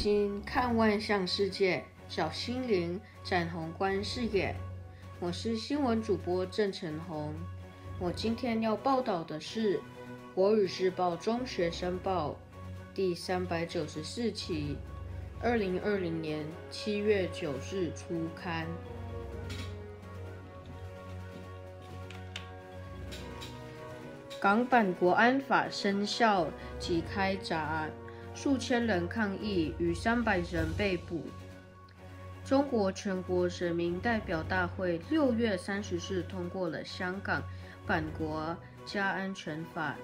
睛看万象世界，小心灵展宏观视野。我是新闻主播郑成红。我今天要报道的是《国语日报》中学生报第三百九十四期，二零二零年七月九日初刊。港版国安法生效即开闸。数千人抗议，与三百人被捕。中国全国人民代表大会六月三十日通过了香港反国家安全法，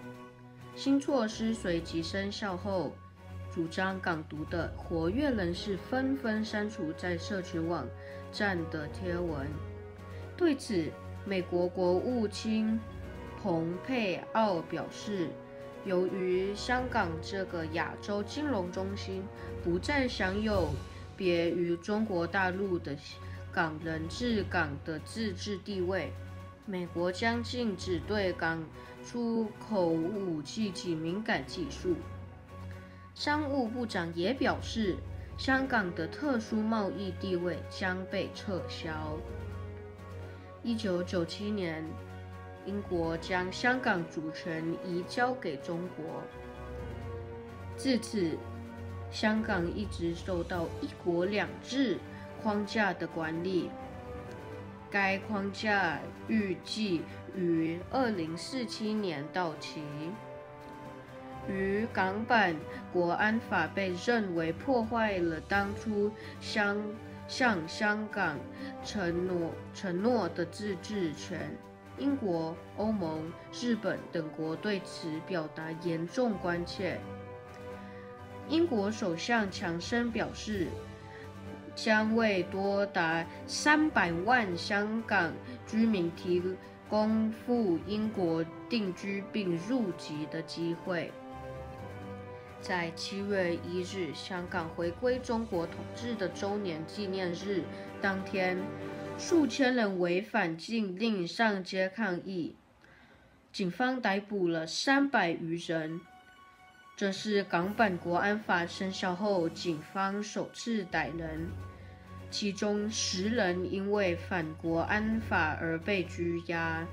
新措施随即生效后，主张港独的活跃人士纷纷删除在社群网站的贴文。对此，美国国务卿蓬佩奥表示。由于香港这个亚洲金融中心不再享有别于中国大陆的港人治港的自治地位，美国将禁止对港出口武器及敏感技术。商务部长也表示，香港的特殊贸易地位将被撤销。一九九七年。英国将香港主权移交给中国，自此，香港一直受到“一国两制”框架的管理。该框架预计于二零四七年到期。与港版国安法被认为破坏了当初香向香港承诺承诺的自治权。英国、欧盟、日本等国对此表达严重关切。英国首相强生表示，将为多达三百万香港居民提供赴英国定居并入籍的机会。在七月一日，香港回归中国统治的周年纪念日当天。数千人违反禁令上街抗议，警方逮捕了三百余人。这是港版国安法生效后，警方首次逮人，其中十人因为反国安法而被拘押。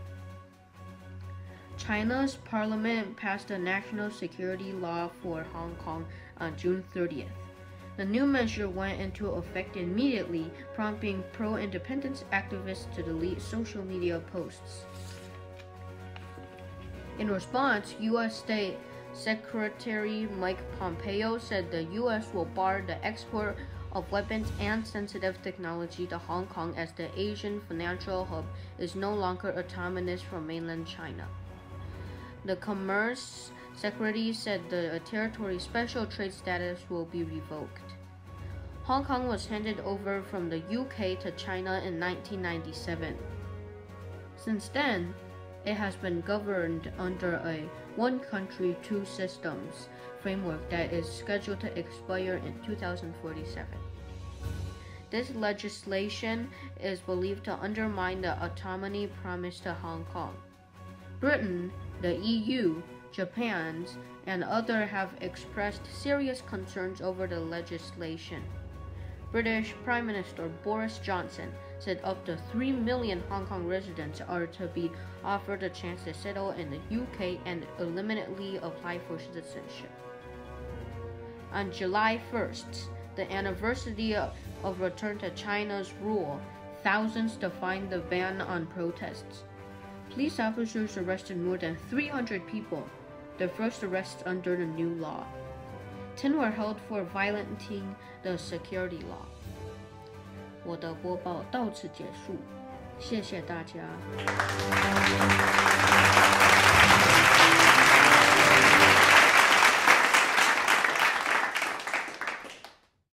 China's parliament passed a national security law for Hong Kong on June 30th. The new measure went into effect immediately, prompting pro independence activists to delete social media posts. In response, U.S. State Secretary Mike Pompeo said the U.S. will bar the export of weapons and sensitive technology to Hong Kong as the Asian financial hub is no longer autonomous from mainland China. The Commerce Secretary said the territory's special trade status will be revoked. Hong Kong was handed over from the UK to China in 1997. Since then, it has been governed under a one country, two systems framework that is scheduled to expire in 2047. This legislation is believed to undermine the autonomy promised to Hong Kong. Britain, the EU, Japan, and others have expressed serious concerns over the legislation. British Prime Minister Boris Johnson said up to 3 million Hong Kong residents are to be offered a chance to settle in the UK and eliminately apply for citizenship. On July 1st, the anniversary of return to China's rule, thousands defied the ban on protests. Police officers arrested more than 300 people the first arrest under the new law. Ten were held for violating the security law. 我的播报到此结束，谢谢大家。